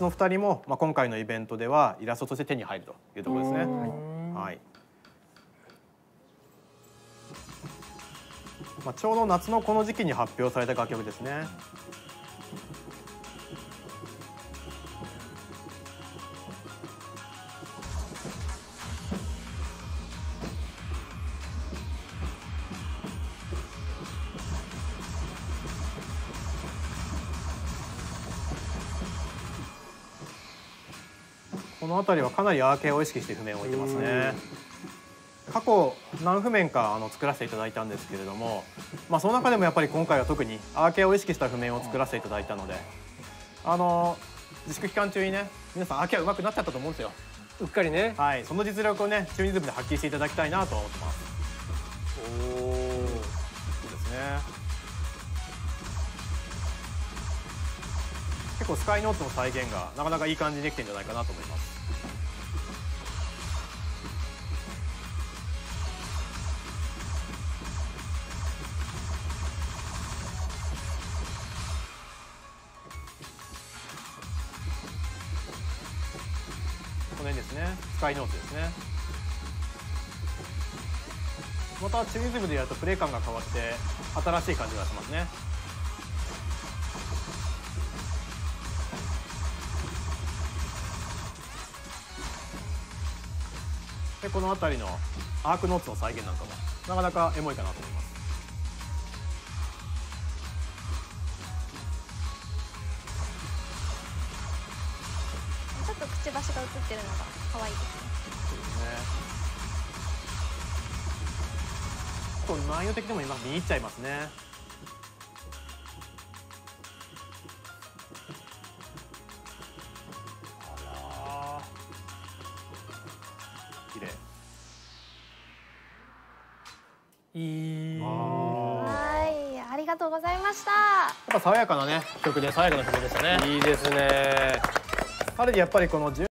の2人も、まあ、今回のイベントではイラストとして手に入るというところですね。はいまあ、ちょうど夏のこの時期に発表された楽曲ですね。この辺りはかなりアーケーを意識して譜面を置いてますね。過去何譜面かあの作らせていただいたんですけれども、まあ、その中でもやっぱり今回は特にアーケーを意識した譜面を作らせていただいたのであの自粛期間中にね皆さんアーケー上手くなっちゃったと思うんですよ。うっかりねはい、その実力をねチューニズムで発揮していただきたいなと思ってます。おおそうですね。結構スカイノーツの再現がなかなかいい感じにできてるんじゃないかなと思います。の辺ですね。スカイノーツですね。またチュニズムでやるとプレイ感が変わって新しい感じがしますね。でこの辺りのアークノーツの再現なんかもなかなかエモいかなと思います。っとくちばしが映ってるのが可愛いですね。そうですね。こう難易度的にも今見入っちゃいますね。あら綺麗。いいあはい、ありがとうございました。やっぱ爽やかなね曲で爽やかな曲でしたね。いいですね彼にやっぱりこの